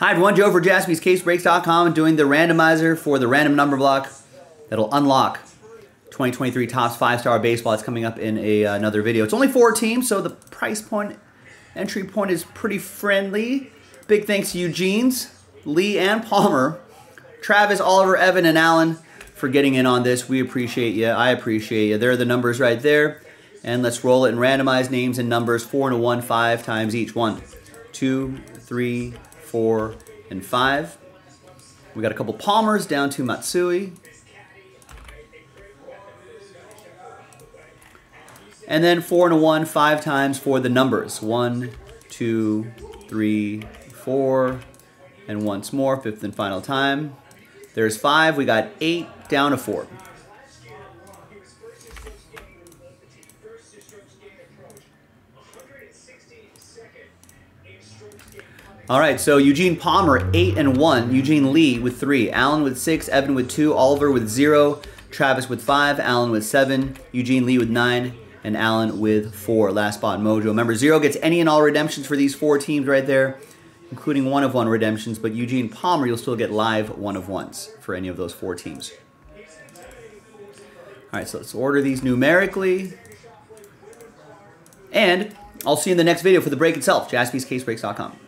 Hi everyone, Joe for jaspyscasebreaks.com doing the randomizer for the random number block that'll unlock 2023 Topps 5-Star Baseball. It's coming up in a, uh, another video. It's only four teams, so the price point, entry point is pretty friendly. Big thanks to Eugene's, Lee, and Palmer, Travis, Oliver, Evan, and Alan for getting in on this. We appreciate you. I appreciate you. There are the numbers right there. And let's roll it and randomize names and numbers, four and a one, five times each. One, two, three, four, and five. We got a couple Palmers down to Matsui. And then four and a one, five times for the numbers. One, two, three, four, and once more, fifth and final time. There's five. We got eight down to four. All right, so Eugene Palmer, eight and one. Eugene Lee with three. Allen with six. Evan with two. Oliver with zero. Travis with five. Allen with seven. Eugene Lee with nine. And Allen with four. Last spot mojo. Remember, zero gets any and all redemptions for these four teams right there, including one of one redemptions. But Eugene Palmer, you'll still get live one of ones for any of those four teams. All right, so let's order these numerically. And I'll see you in the next video for the break itself, jaspyscasebreaks.com.